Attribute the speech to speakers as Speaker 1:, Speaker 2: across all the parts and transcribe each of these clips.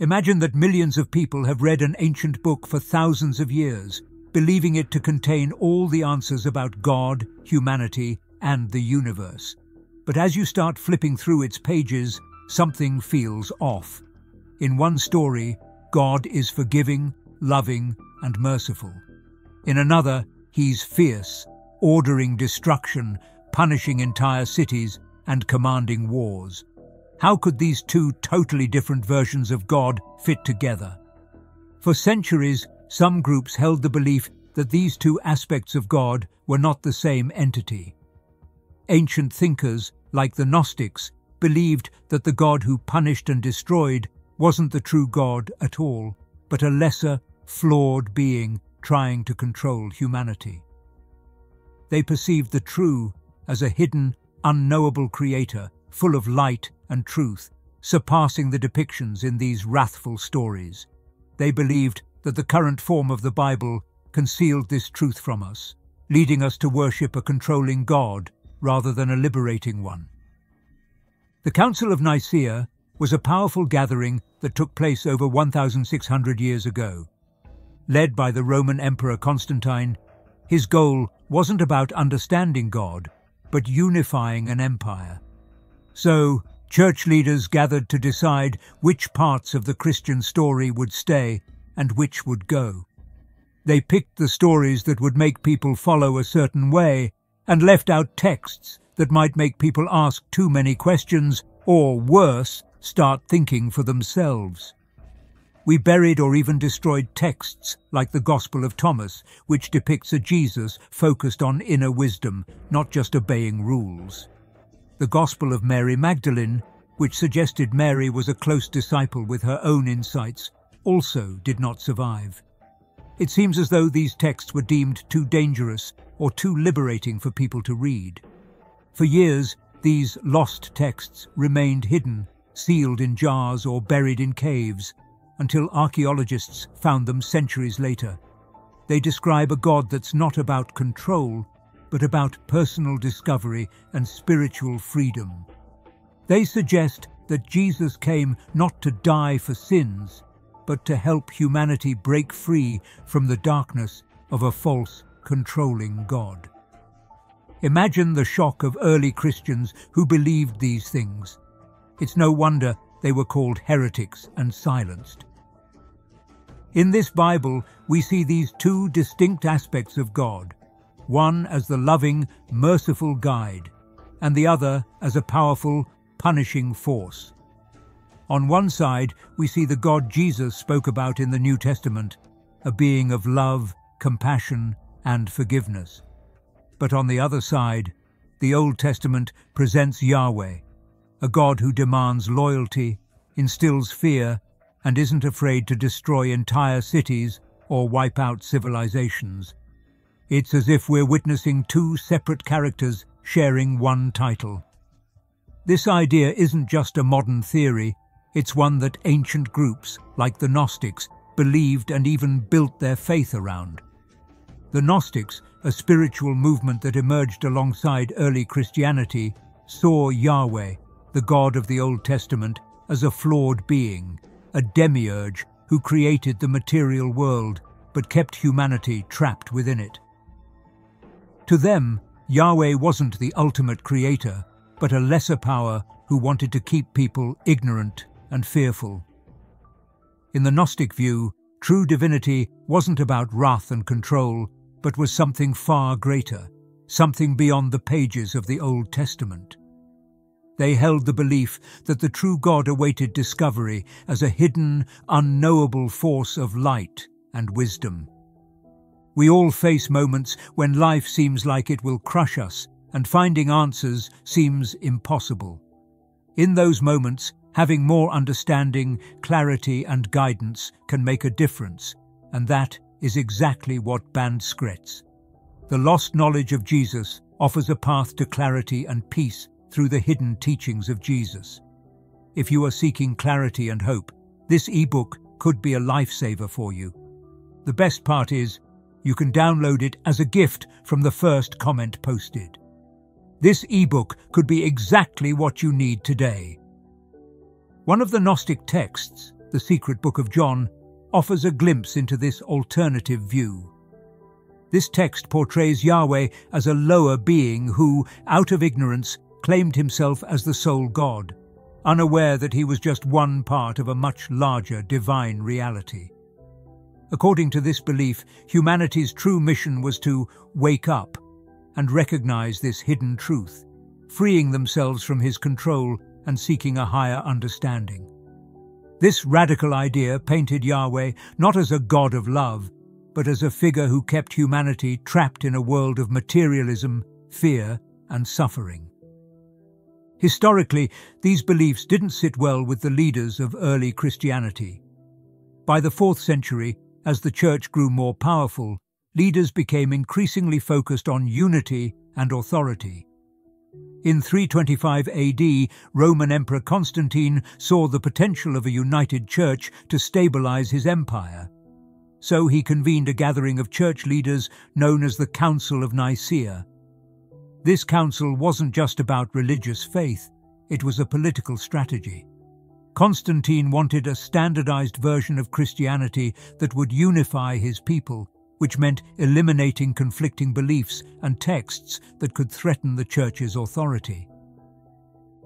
Speaker 1: Imagine that millions of people have read an ancient book for thousands of years, believing it to contain all the answers about God, humanity, and the universe. But as you start flipping through its pages, something feels off. In one story, God is forgiving, loving, and merciful. In another, he's fierce, ordering destruction, punishing entire cities, and commanding wars. How could these two totally different versions of God fit together? For centuries, some groups held the belief that these two aspects of God were not the same entity. Ancient thinkers, like the Gnostics, believed that the God who punished and destroyed wasn't the true God at all, but a lesser, flawed being trying to control humanity. They perceived the true as a hidden, unknowable creator, full of light and truth, surpassing the depictions in these wrathful stories. They believed that the current form of the Bible concealed this truth from us, leading us to worship a controlling God rather than a liberating one. The Council of Nicaea was a powerful gathering that took place over 1,600 years ago. Led by the Roman Emperor Constantine, his goal wasn't about understanding God, but unifying an empire. So, church leaders gathered to decide which parts of the Christian story would stay and which would go. They picked the stories that would make people follow a certain way and left out texts that might make people ask too many questions or, worse, start thinking for themselves. We buried or even destroyed texts like the Gospel of Thomas, which depicts a Jesus focused on inner wisdom, not just obeying rules. The Gospel of Mary Magdalene, which suggested Mary was a close disciple with her own insights, also did not survive. It seems as though these texts were deemed too dangerous or too liberating for people to read. For years, these lost texts remained hidden, sealed in jars or buried in caves, until archaeologists found them centuries later. They describe a God that's not about control, but about personal discovery and spiritual freedom. They suggest that Jesus came not to die for sins, but to help humanity break free from the darkness of a false, controlling God. Imagine the shock of early Christians who believed these things. It's no wonder they were called heretics and silenced. In this Bible, we see these two distinct aspects of God, one as the loving, merciful guide, and the other as a powerful, punishing force. On one side, we see the God Jesus spoke about in the New Testament, a being of love, compassion, and forgiveness. But on the other side, the Old Testament presents Yahweh, a God who demands loyalty, instills fear, and isn't afraid to destroy entire cities or wipe out civilizations. It's as if we're witnessing two separate characters sharing one title. This idea isn't just a modern theory, it's one that ancient groups, like the Gnostics, believed and even built their faith around. The Gnostics, a spiritual movement that emerged alongside early Christianity, saw Yahweh, the God of the Old Testament, as a flawed being, a demiurge who created the material world but kept humanity trapped within it. To them, Yahweh wasn't the ultimate creator, but a lesser power who wanted to keep people ignorant and fearful. In the Gnostic view, true divinity wasn't about wrath and control, but was something far greater, something beyond the pages of the Old Testament. They held the belief that the true God awaited discovery as a hidden, unknowable force of light and wisdom. We all face moments when life seems like it will crush us and finding answers seems impossible. In those moments, having more understanding, clarity and guidance can make a difference, and that is exactly what Banned Secrets. The lost knowledge of Jesus offers a path to clarity and peace through the hidden teachings of Jesus. If you are seeking clarity and hope, this ebook could be a lifesaver for you. The best part is, you can download it as a gift from the first comment posted. This ebook could be exactly what you need today. One of the Gnostic texts, the secret book of John, offers a glimpse into this alternative view. This text portrays Yahweh as a lower being who, out of ignorance, claimed himself as the sole God, unaware that he was just one part of a much larger divine reality. According to this belief, humanity's true mission was to wake up and recognize this hidden truth, freeing themselves from his control and seeking a higher understanding. This radical idea painted Yahweh not as a God of love, but as a figure who kept humanity trapped in a world of materialism, fear, and suffering. Historically, these beliefs didn't sit well with the leaders of early Christianity. By the 4th century, as the Church grew more powerful, leaders became increasingly focused on unity and authority. In 325 AD, Roman Emperor Constantine saw the potential of a united church to stabilize his empire. So he convened a gathering of church leaders known as the Council of Nicaea. This council wasn't just about religious faith, it was a political strategy. Constantine wanted a standardized version of Christianity that would unify his people which meant eliminating conflicting beliefs and texts that could threaten the Church's authority.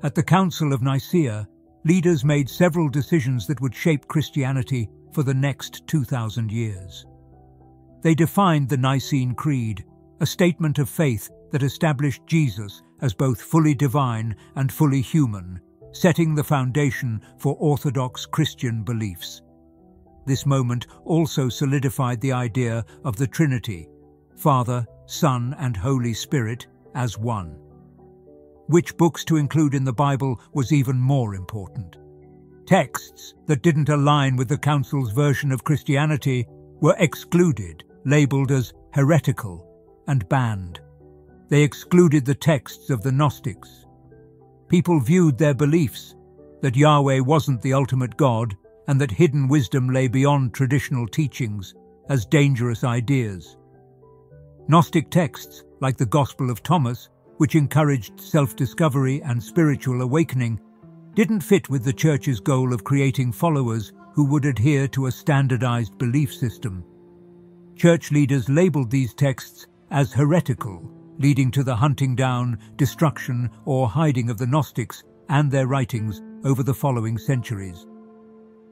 Speaker 1: At the Council of Nicaea, leaders made several decisions that would shape Christianity for the next 2,000 years. They defined the Nicene Creed, a statement of faith that established Jesus as both fully divine and fully human, setting the foundation for Orthodox Christian beliefs. This moment also solidified the idea of the Trinity, Father, Son and Holy Spirit, as one. Which books to include in the Bible was even more important. Texts that didn't align with the Council's version of Christianity were excluded, labelled as heretical, and banned. They excluded the texts of the Gnostics. People viewed their beliefs, that Yahweh wasn't the ultimate God, and that hidden wisdom lay beyond traditional teachings as dangerous ideas. Gnostic texts, like the Gospel of Thomas, which encouraged self-discovery and spiritual awakening, didn't fit with the Church's goal of creating followers who would adhere to a standardized belief system. Church leaders labeled these texts as heretical, leading to the hunting down, destruction or hiding of the Gnostics and their writings over the following centuries.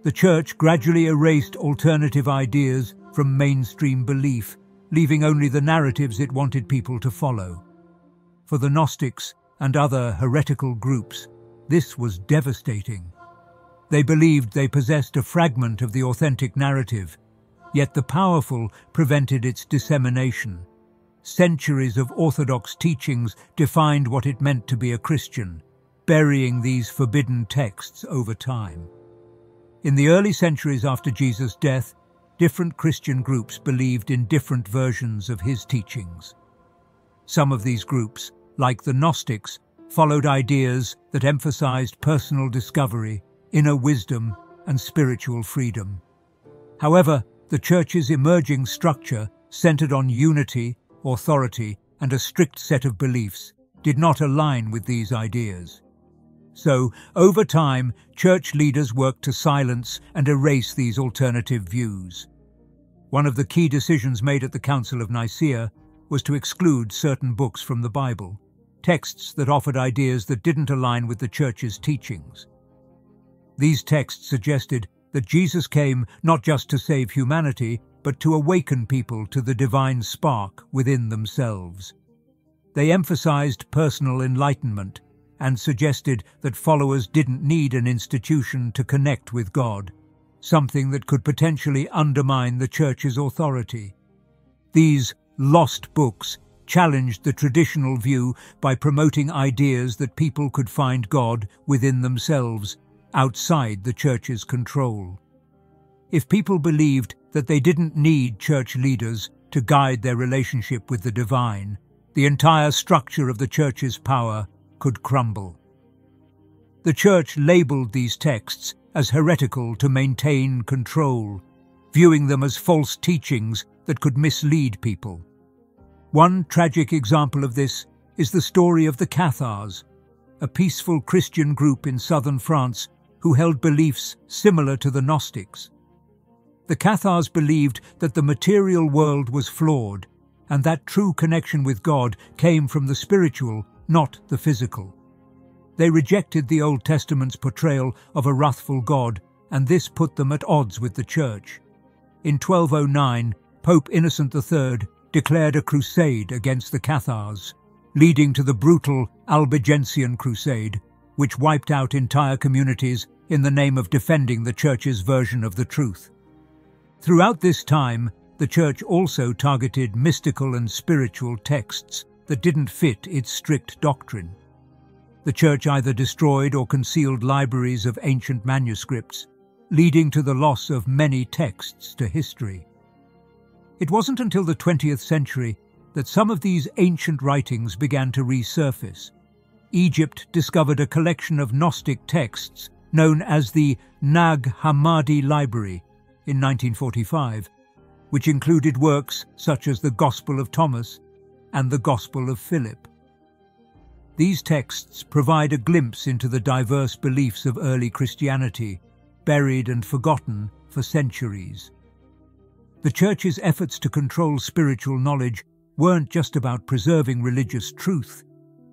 Speaker 1: The Church gradually erased alternative ideas from mainstream belief, leaving only the narratives it wanted people to follow. For the Gnostics and other heretical groups, this was devastating. They believed they possessed a fragment of the authentic narrative, yet the powerful prevented its dissemination. Centuries of orthodox teachings defined what it meant to be a Christian, burying these forbidden texts over time. In the early centuries after Jesus' death, different Christian groups believed in different versions of his teachings. Some of these groups, like the Gnostics, followed ideas that emphasized personal discovery, inner wisdom, and spiritual freedom. However, the Church's emerging structure, centered on unity, authority, and a strict set of beliefs, did not align with these ideas. So, over time, church leaders worked to silence and erase these alternative views. One of the key decisions made at the Council of Nicaea was to exclude certain books from the Bible, texts that offered ideas that didn't align with the Church's teachings. These texts suggested that Jesus came not just to save humanity, but to awaken people to the divine spark within themselves. They emphasized personal enlightenment and suggested that followers didn't need an institution to connect with God, something that could potentially undermine the Church's authority. These lost books challenged the traditional view by promoting ideas that people could find God within themselves, outside the Church's control. If people believed that they didn't need church leaders to guide their relationship with the divine, the entire structure of the Church's power could crumble. The Church labelled these texts as heretical to maintain control, viewing them as false teachings that could mislead people. One tragic example of this is the story of the Cathars, a peaceful Christian group in southern France who held beliefs similar to the Gnostics. The Cathars believed that the material world was flawed and that true connection with God came from the spiritual, not the physical. They rejected the Old Testament's portrayal of a wrathful God, and this put them at odds with the Church. In 1209, Pope Innocent III declared a crusade against the Cathars, leading to the brutal Albigensian Crusade, which wiped out entire communities in the name of defending the Church's version of the truth. Throughout this time, the Church also targeted mystical and spiritual texts that didn't fit its strict doctrine. The Church either destroyed or concealed libraries of ancient manuscripts, leading to the loss of many texts to history. It wasn't until the 20th century that some of these ancient writings began to resurface. Egypt discovered a collection of Gnostic texts known as the Nag Hammadi Library in 1945, which included works such as the Gospel of Thomas and the Gospel of Philip. These texts provide a glimpse into the diverse beliefs of early Christianity, buried and forgotten for centuries. The Church's efforts to control spiritual knowledge weren't just about preserving religious truth,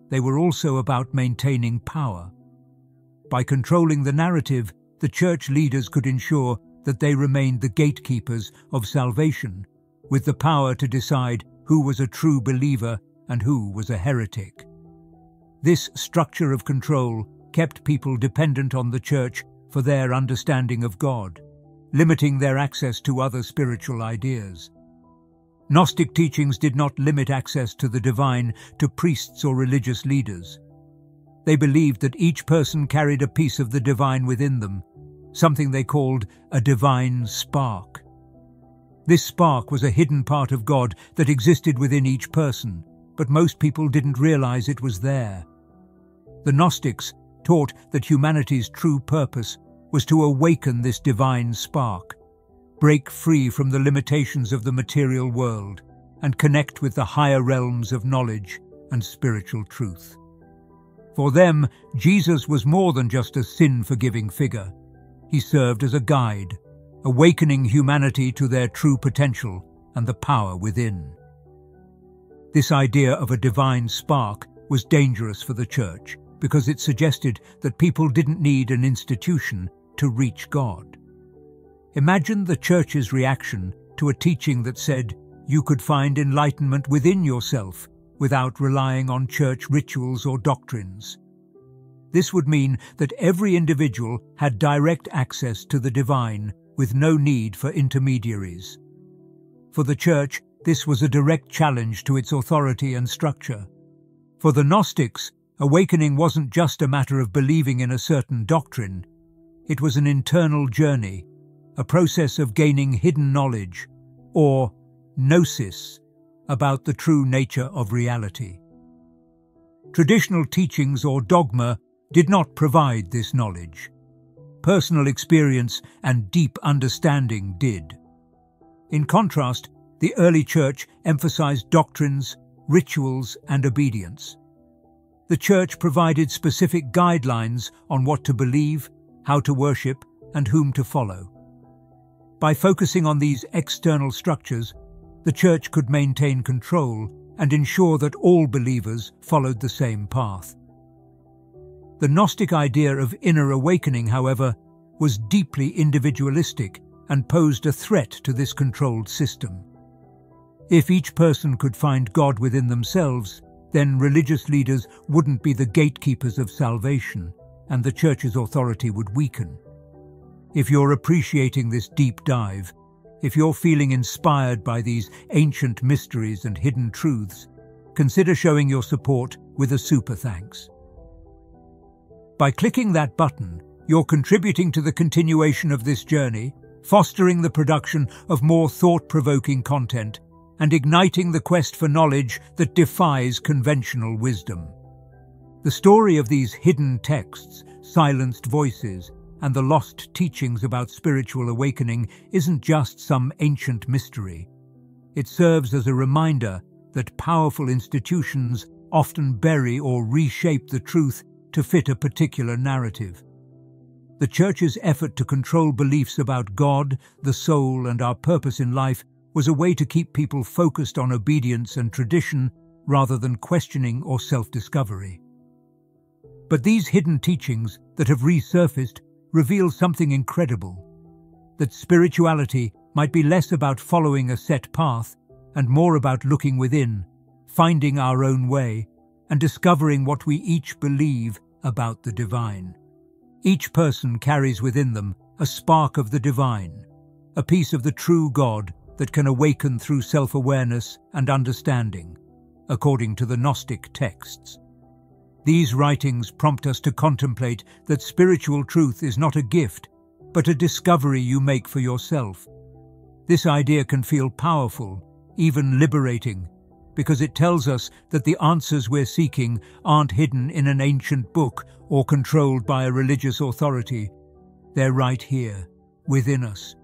Speaker 1: they were also about maintaining power. By controlling the narrative, the church leaders could ensure that they remained the gatekeepers of salvation, with the power to decide who was a true believer and who was a heretic. This structure of control kept people dependent on the church for their understanding of God, limiting their access to other spiritual ideas. Gnostic teachings did not limit access to the divine to priests or religious leaders. They believed that each person carried a piece of the divine within them, something they called a divine spark. This spark was a hidden part of God that existed within each person, but most people didn't realize it was there. The Gnostics taught that humanity's true purpose was to awaken this divine spark, break free from the limitations of the material world, and connect with the higher realms of knowledge and spiritual truth. For them, Jesus was more than just a sin-forgiving figure. He served as a guide, awakening humanity to their true potential and the power within. This idea of a divine spark was dangerous for the Church because it suggested that people didn't need an institution to reach God. Imagine the Church's reaction to a teaching that said you could find enlightenment within yourself without relying on church rituals or doctrines. This would mean that every individual had direct access to the divine with no need for intermediaries. For the Church, this was a direct challenge to its authority and structure. For the Gnostics, awakening wasn't just a matter of believing in a certain doctrine, it was an internal journey a process of gaining hidden knowledge, or gnosis, about the true nature of reality. Traditional teachings or dogma did not provide this knowledge. Personal experience and deep understanding did. In contrast, the early church emphasized doctrines, rituals, and obedience. The church provided specific guidelines on what to believe, how to worship, and whom to follow. By focusing on these external structures, the Church could maintain control and ensure that all believers followed the same path. The Gnostic idea of inner awakening, however, was deeply individualistic and posed a threat to this controlled system. If each person could find God within themselves, then religious leaders wouldn't be the gatekeepers of salvation, and the Church's authority would weaken. If you're appreciating this deep dive, if you're feeling inspired by these ancient mysteries and hidden truths, consider showing your support with a super thanks. By clicking that button, you're contributing to the continuation of this journey, fostering the production of more thought-provoking content, and igniting the quest for knowledge that defies conventional wisdom. The story of these hidden texts, silenced voices, and the lost teachings about spiritual awakening isn't just some ancient mystery. It serves as a reminder that powerful institutions often bury or reshape the truth to fit a particular narrative. The Church's effort to control beliefs about God, the soul, and our purpose in life was a way to keep people focused on obedience and tradition rather than questioning or self-discovery. But these hidden teachings that have resurfaced reveal something incredible. That spirituality might be less about following a set path and more about looking within, finding our own way, and discovering what we each believe about the divine. Each person carries within them a spark of the divine, a piece of the true God that can awaken through self-awareness and understanding, according to the Gnostic texts. These writings prompt us to contemplate that spiritual truth is not a gift, but a discovery you make for yourself. This idea can feel powerful, even liberating, because it tells us that the answers we're seeking aren't hidden in an ancient book or controlled by a religious authority. They're right here, within us.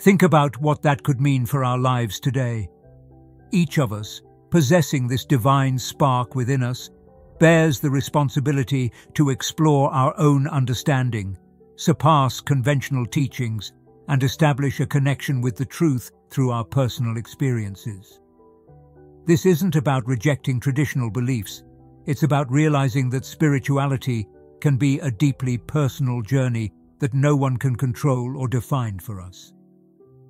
Speaker 1: Think about what that could mean for our lives today. Each of us, possessing this divine spark within us, bears the responsibility to explore our own understanding, surpass conventional teachings, and establish a connection with the truth through our personal experiences. This isn't about rejecting traditional beliefs. It's about realizing that spirituality can be a deeply personal journey that no one can control or define for us.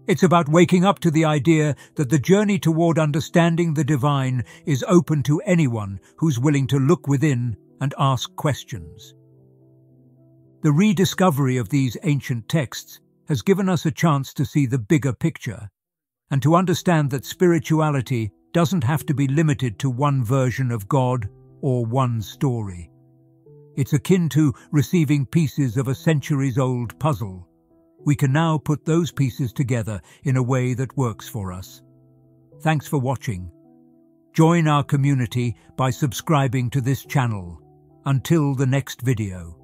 Speaker 1: It's about waking up to the idea that the journey toward understanding the divine is open to anyone who's willing to look within and ask questions. The rediscovery of these ancient texts has given us a chance to see the bigger picture and to understand that spirituality doesn't have to be limited to one version of God or one story. It's akin to receiving pieces of a centuries-old puzzle. We can now put those pieces together in a way that works for us. Thanks for watching. Join our community by subscribing to this channel. Until the next video.